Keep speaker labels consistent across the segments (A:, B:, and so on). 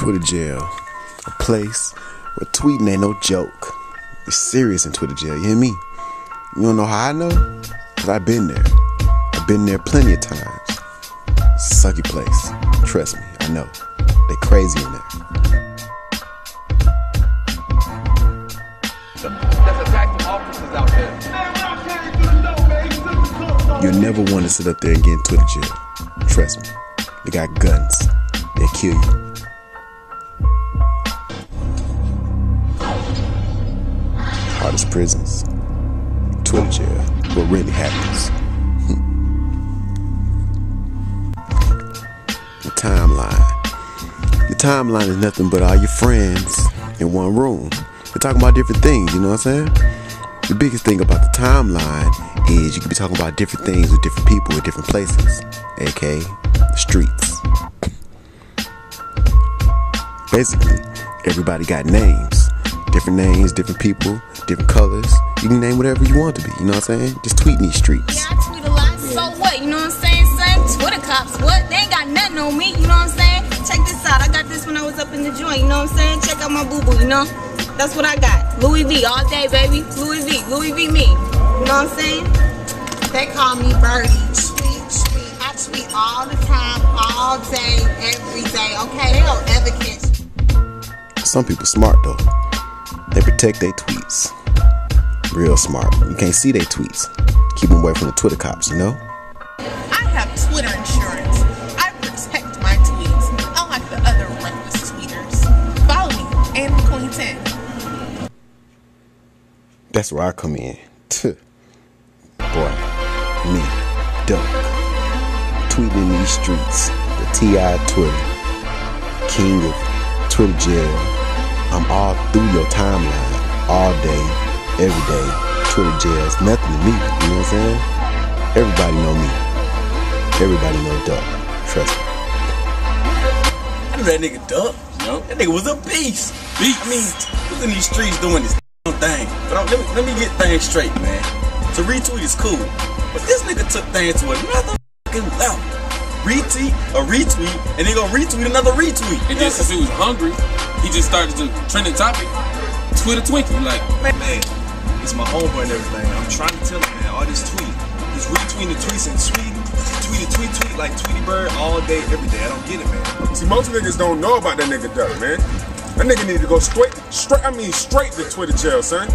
A: Twitter jail, a place where tweeting ain't no joke. It's serious in Twitter jail, you hear me? You don't know how I know? Cause I've been there. I've been there plenty of times. It's a sucky place. Trust me, I know. They crazy in there. You'll never want to sit up there and get Twitter jail. Trust me. They got guns. They'll kill you. Hardest prisons. Twitter jail. What really happens. Hmm. the timeline. The timeline is nothing but all your friends in one room. They're talking about different things, you know what I'm saying? The biggest thing about the timeline is you could be talking about different things with different people in different places, aka the streets. Basically, everybody got names. Different names, different people, different colors. You can name whatever you want to be, you know what I'm saying? Just tweet in these streets.
B: Yeah, I tweet a lot, so what? You know what I'm saying, son? Twitter cops, what? They ain't got nothing on me, you know what I'm saying? Check this out. I got this when I was up in the joint, you know what I'm saying? Check out my boo boo, you know? That's what I got. Louis V all day, baby. Louis V, Louis V me. You know what I'm saying?
C: They call me Birdie. Tweet, tweet. I tweet all the time, all day, every day. Okay, they don't ever catch me.
A: Some people smart though. They protect their tweets. Real smart. You can't see their tweets. Keep them away from the Twitter cops, you know?
C: I have Twitter insurance. I protect my tweets, unlike the other reckless tweeters. Follow me, and Queen 10.
A: That's where I come in. Boy, me, Dukk. Tweeting in these streets, the TI Twitter. King of Twitter jail. I'm all through your timeline. All day, every day. Twitter jail is nothing to me. You know what I'm saying? Everybody know me. Everybody know Dukk. Trust me.
D: I knew that nigga Dukk. You know, that nigga was a beast. Beast. I mean, he was in these streets doing this thing. But I'm, let, me, let me get things straight, man. To retweet is cool, but this nigga took things to another fucking level. Retweet a retweet, and then gonna retweet another retweet.
E: And then since he was hungry, he just started to trending topic. Twitter Twinkie, like
D: man, man, it's my homeboy and everything. I'm trying to tell him, man, all this tweet. He's retweeting the tweets in Sweden. Tweet, tweet, tweet like Tweety Bird all day, every day. I don't get it, man.
F: See, most niggas don't know about that nigga Dukk, man. That nigga need to go straight, straight. I mean, straight to Twitter jail, son.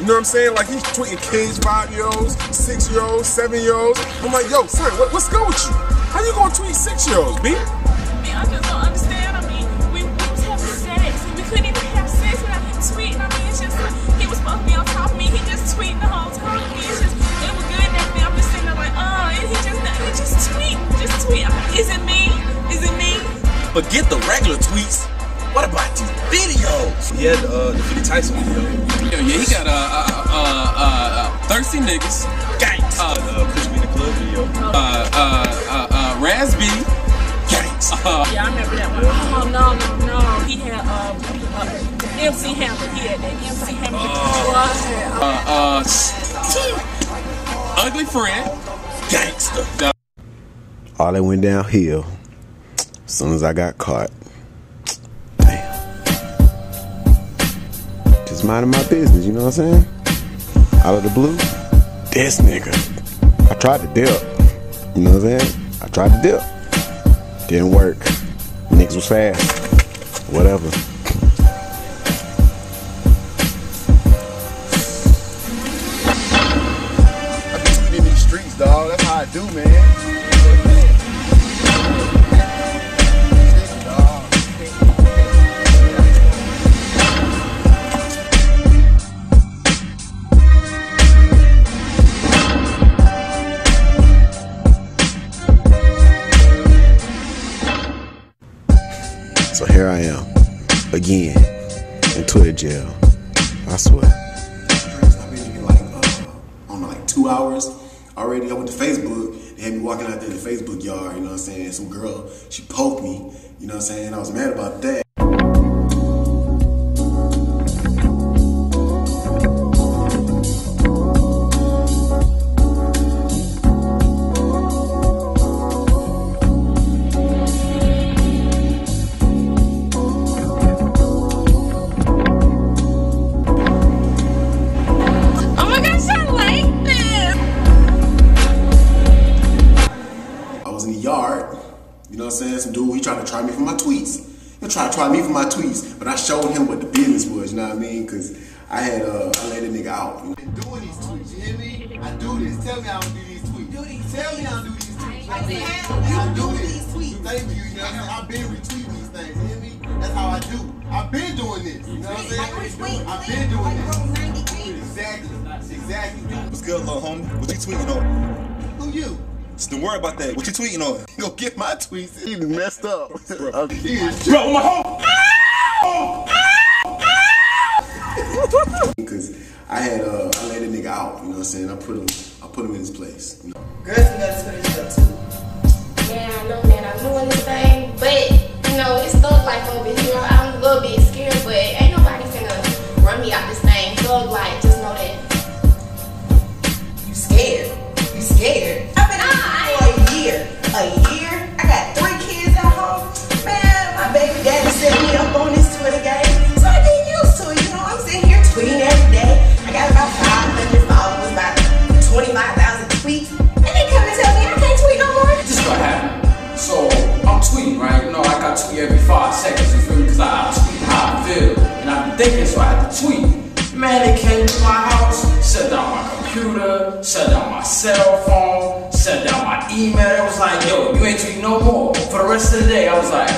F: You know what I'm saying? Like he's tweeting kids, five year olds, six year olds, seven year olds. I'm like, yo, son, what, what's good with you? How you gonna tweet six year olds, B?
G: Man, I just don't understand. I mean, we, we was having sex and we couldn't even have sex without him tweeting. I mean, it's just like, he was supposed to be on top of me. He just tweeting the whole time. I mean, it's just, it was good and everything. I'm just sitting there like, oh, and he just, he just tweet, just tweet. I'm like, Is it me? Is it me?
D: Forget the regular tweets. What about these videos? He had uh, the 50 Tyson video.
E: yeah, yeah, he got uh uh uh, uh, uh thirsty niggas,
D: Gangs.
E: Uh,
D: uh,
G: Yeah, I remember that one. Oh, no, no, no. He had, uh, MC Hammer. He had that MC Hammer.
E: uh, uh, ugly friend,
D: Gangster.
A: All that went downhill as soon as I got caught. Just minding my business, you know what I'm saying? Out of the blue, this nigga. I tried to dip. You know what I'm saying? I tried to dip. Didn't work. Niggas was fast. Whatever.
F: I be in these streets, dog. That's how I do, man.
A: Jail. I swear.
H: I've been in like like two hours already. I went to Facebook. They had me walking out there in the Facebook yard. You know what I'm saying? Some girl, she poked me. You know what I'm saying? I was mad about that.
A: Trying to try me for my tweets. He was trying to try me for my tweets, but I showed him what the business was. You know what I mean? Because I had uh, I let a nigga out. You know?
I: doing these tweets. You hear me? I do this. Tell me I don't do these tweets. Do these. Tell me I don't do these tweets.
B: I said,
I: I
B: you
I: do
B: do these tweets.
I: Thank you. You know what I'm saying? I've been retweeting these things. You hear me? That's how I do. I've been doing this. You know what I'm saying?
B: Like retweet,
I: I've been doing this.
B: roll 90 tweets.
I: Exactly. Exactly.
J: What's good, little homie? What you tweeting on?
I: Who you?
J: Just don't worry about that. What you tweeting on?
I: Go get my tweets.
A: He messed up.
I: He is
J: Bro, my home.
A: Because I had uh, I let a nigga out. You know what I'm saying? I put him I put him in his place. You know?
K: Girls can go to Twitter jail too. Yeah, I know, man. I'm doing this thing,
B: I so I
L: have to tweet. Man, they came to my house, shut down my computer, shut down my cell phone, shut down my email. It was like, yo, you ain't tweeting no more. For the rest of the day, I was like,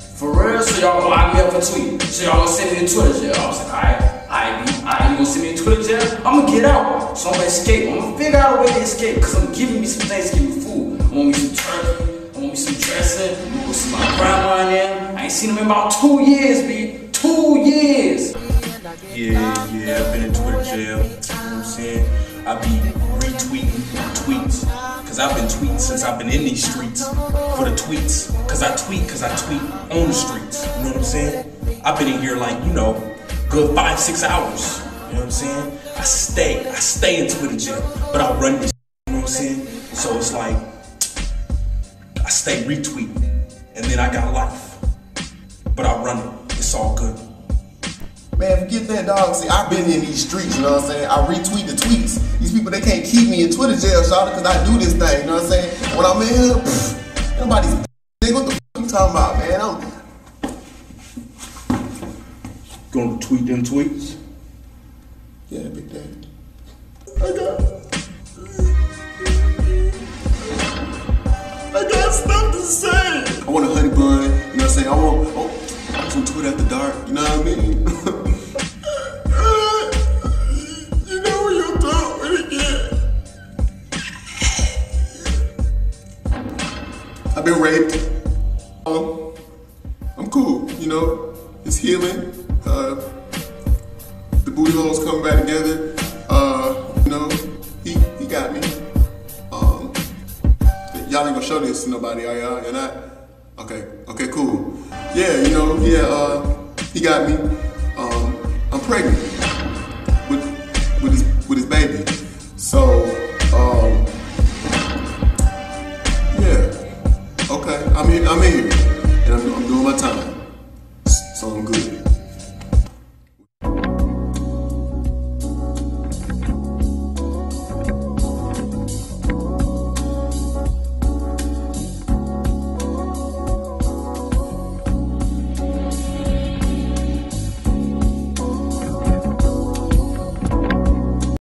L: for real? So y'all gonna lock me up for tweeting? So y'all gonna send me to Twitter jail? I was like, alright, alright, alright, you gonna send me to Twitter jail? I'm gonna get out. So I'm gonna escape. I'm gonna figure out a way to escape because I'm giving me some Thanksgiving food. I want me some turkey. I want me some dressing. I'm gonna go see my grandma in there. I ain't seen them in about two years, B. Two years.
D: Yeah, yeah, I've been in Twitter jail. You know what I'm saying? I be retweeting tweets. Cause I've been tweeting since I've been in these streets for the tweets. Cause I tweet, cause I tweet on the streets. You know what I'm saying? I've been in here like, you know, good five, six hours. You know what I'm saying? I stay, I stay in Twitter jail. But I run this, you know what I'm saying? So it's like, I stay retweeting. And then I got life. But I run it. It's all good.
A: Man, forget that dog. See, I've been in these streets, you know what I'm saying? I retweet the tweets. These people, they can't keep me in Twitter jail, shawty, because I do this thing, you know what I'm saying? When I'm in here, pfft, nobody's nigga, what the fuck you talking about, man? I'm,
D: Gonna tweet them tweets?
A: yeah, big daddy.
I: I got. I got stuff to say.
A: I want some Twitter after dark, you know what I mean? I've been raped. Um, I'm cool, you know. It's healing. Uh, the booty holes coming back together. Uh, you know, he he got me. Um, y'all ain't gonna show this to nobody, are y'all? You're not? Okay, okay, cool. Yeah, you know, yeah, uh, he got me. Um, I'm pregnant.